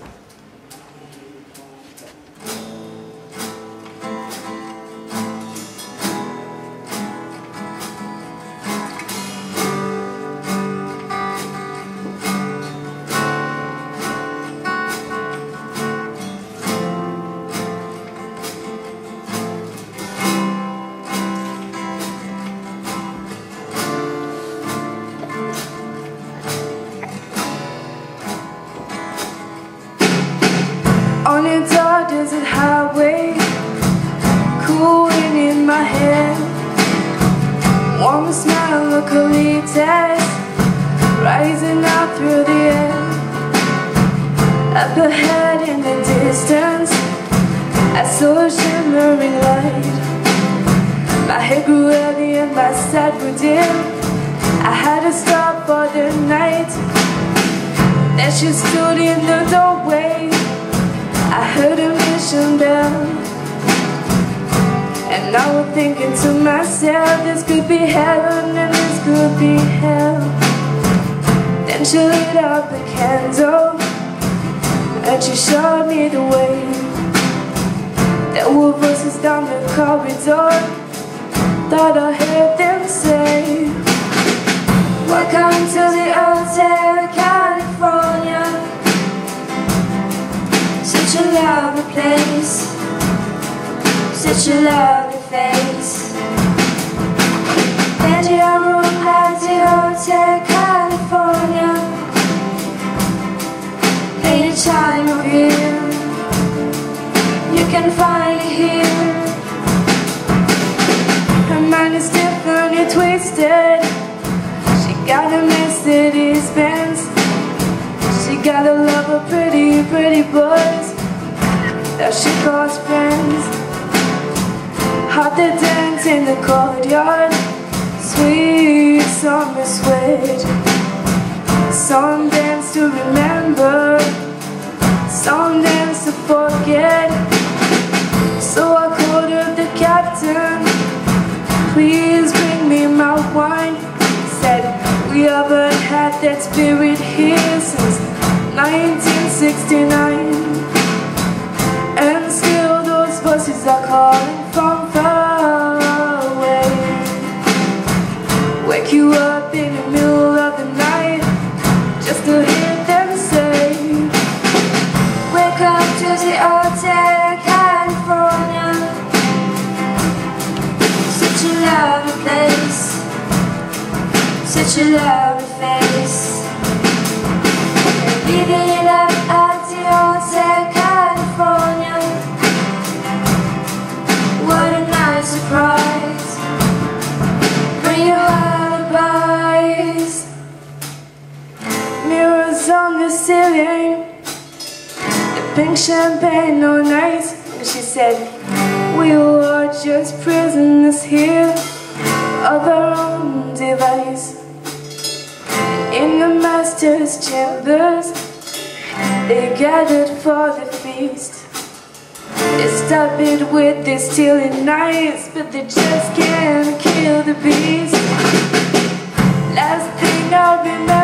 On my head. Warm smell of eucalyptus Rising up through the air. Up ahead in the distance I saw a shimmering light. My head grew heavy and my sight grew dim. I had to stop for the night. Then she stood in the doorway. I heard a mission bell And I was thinking to myself This could be heaven and this could be hell. Then she lit up a candle And she showed me the way. There were voices down the corridor Thought I heard them say Welcome to the Hotel California. Such a lovely place. Such a lovely got a Mercedes Benz. She got a love of pretty, pretty boys. That she calls friends. Hot the dance in the courtyard. Sweet summer sweat. Some dance to remember. Some dance to forget spirit here since 1969 And still those voices are calling from far away. Wake you up in the middle of the night Just to hear them say Welcome to the Hotel California Such a lovely place. Such a lovely pink champagne on ice And she said We were just prisoners here Of our own device. In the master's chambers They gathered for the feast. They stop it with their stealing knives But they just can't kill the beast. Last thing I remember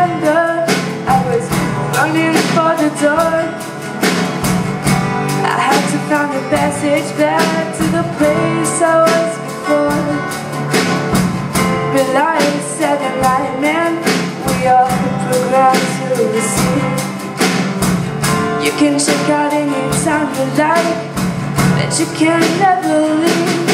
place I was before. Said a right man we are programmed to receive You can check out any time you like But you can never leave